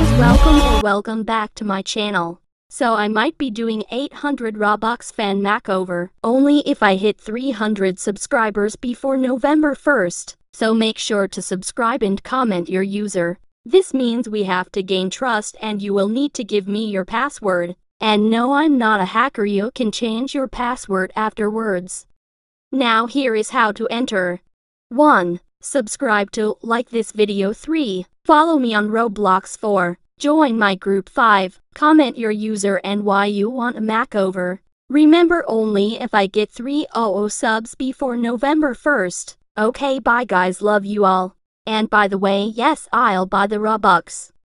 welcome or welcome back to my channel. So I might be doing 800 Robux fan makeover, only if I hit 300 subscribers before November 1st. So make sure to subscribe and comment your user. This means we have to gain trust and you will need to give me your password. And no I'm not a hacker you can change your password afterwards. Now here is how to enter. 1. Subscribe to like this video 3. Follow me on Roblox 4. Join my group 5. Comment your user and why you want a Mac over. Remember only if I get 300 subs before November 1st. Okay bye guys love you all. And by the way yes I'll buy the Robux.